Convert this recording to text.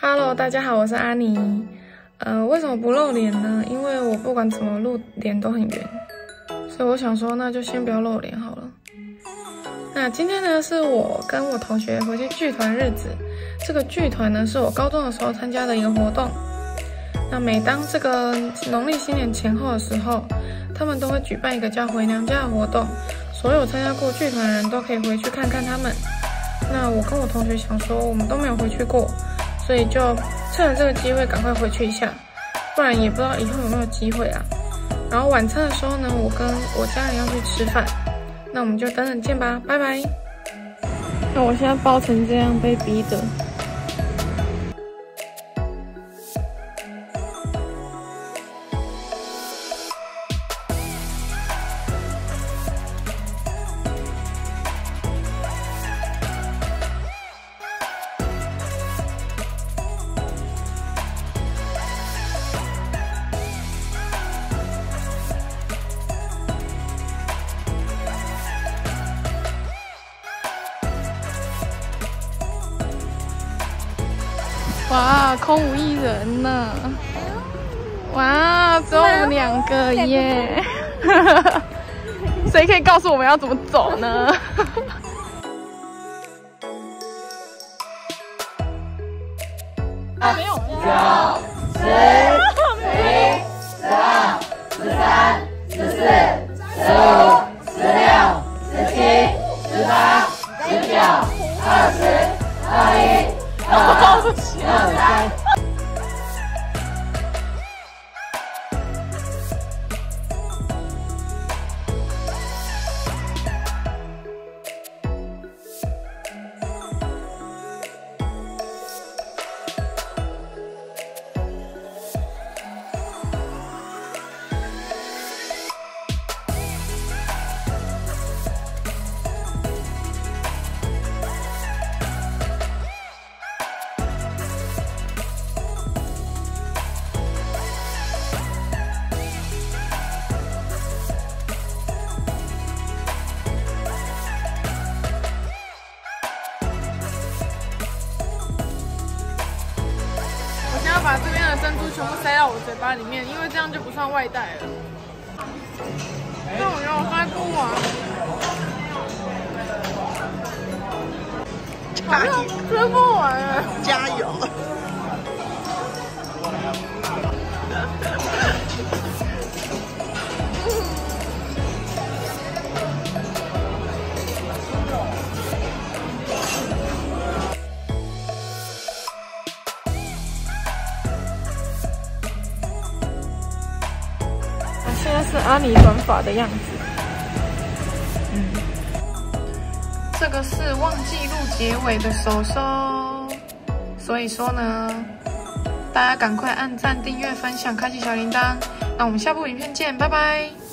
Hello，大家好，我是阿妮。呃，为什么不露脸呢？因为我不管怎么露脸都很圆，所以我想说，那就先不要露脸好了。那今天呢，是我跟我同学回去剧团日子。这个剧团呢，是我高中的时候参加的一个活动。那每当这个农历新年前后的时候，他们都会举办一个叫回娘家的活动，所有参加过剧团的人都可以回去看看他们。那我跟我同学想说，我们都没有回去过。所以就趁着这个机会赶快回去一下，不然也不知道以后有没有机会啊。然后晚餐的时候呢，我跟我家人要去吃饭，那我们就等等见吧，拜拜。那我现在包成这样，被逼的。哇，空无一人呢！哇，只有我们两个耶！谁可以告诉我们要怎么走呢？没有，九、十、十一、十二、十三、十四、十五、十六、十七、十八、十九、二十、二一。二 把这边的珍珠全部塞到我嘴巴里面，因为这样就不算外带了。那我要塞不完，好像！吃不完啊，加油！是阿尼短发的样子，嗯，这个是忘记录结尾的手手，所以说呢，大家赶快按赞、订阅、分享、开启小铃铛，那我们下部影片见，拜拜。